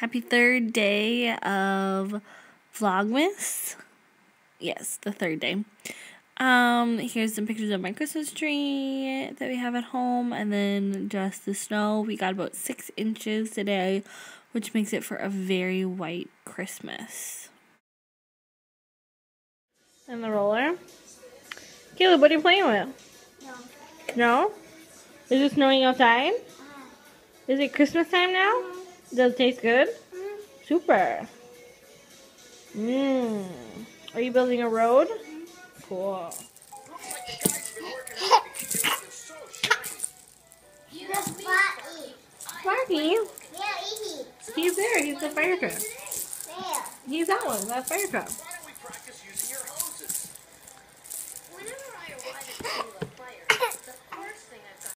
Happy third day of Vlogmas. Yes, the third day. Um, here's some pictures of my Christmas tree that we have at home, and then just the snow. We got about six inches today, which makes it for a very white Christmas. And the roller. Caleb, what are you playing with? No. No? Is it snowing outside? Is it Christmas time now? Does it taste good? Super. Mmm. Are you building a road? Cool. The body. Sparky, Yeah, he's there. He's the fire truck. He's that one, that fire truck.